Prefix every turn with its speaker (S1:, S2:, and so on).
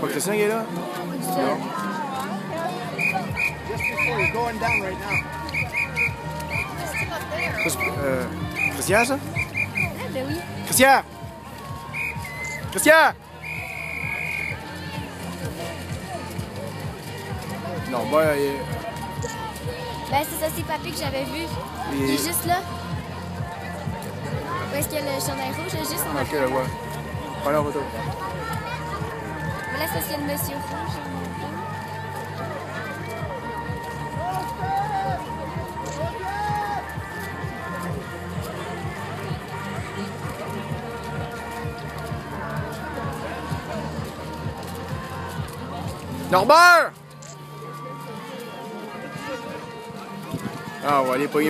S1: Pas Christian qui est là? Euh, Christian, ça?
S2: Ah, ben oui.
S1: Christian! Christian! Non, moi, il est...
S2: Ben, c'est ça, c'est papy que j'avais vu.
S1: Il
S2: Il
S1: est-
S2: juste là. Où est-ce qu'il y a le chandail rouge? là, Juste en
S1: Ok,
S2: arrière?
S1: ouais. Prends la photo.
S2: Là, c'est le monsieur rouge.
S1: Norbert! Ah, ouais, il est pogné